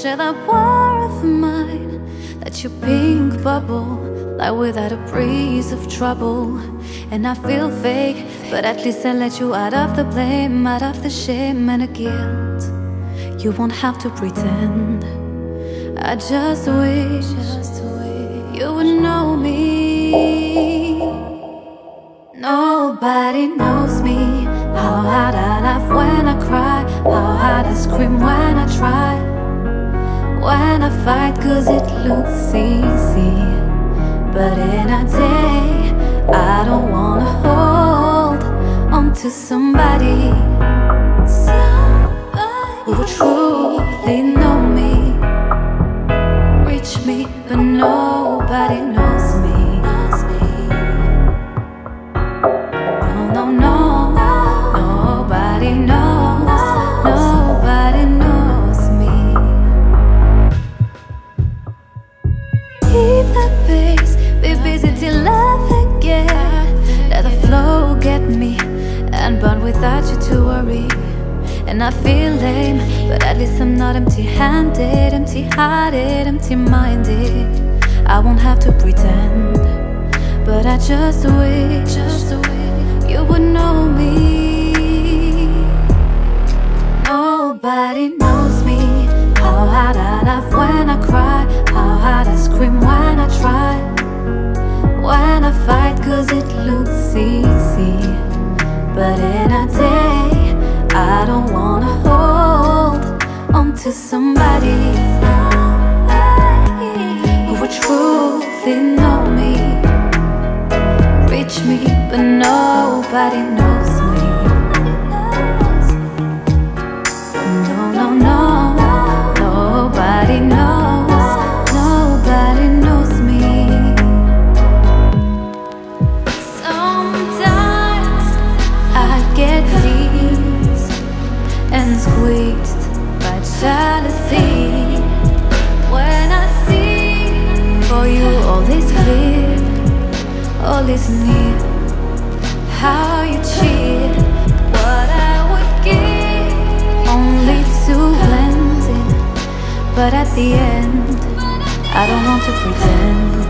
share that war of mine That your pink bubble Lie without a breeze of trouble. And I feel fake But at least I let you out of the blame Out of the shame and the guilt. You won't have to pretend. I just wish You would know me. Nobody knows me. How hard I laugh when I cry. How hard I scream when I try When I fight cause it looks easy. But in a day I don't wanna hold on to somebody Who truly And I feel lame, but at least I'm not empty handed, empty hearted, empty minded. I won't have to pretend, but I just wish, just wish you would know me. Nobody knows me. How hard I laugh when I cry, how hard I scream when I try. When I fight, cause it looks easy. But in a to somebody who would truly know me. Reach me, but nobody knows me. No, no, no, nobody knows, nobody knows me. Sometimes I get teased and squeezed all is near. How you cheat, what I would give only to blend in. But at the end, I don't want to pretend.